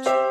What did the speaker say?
church.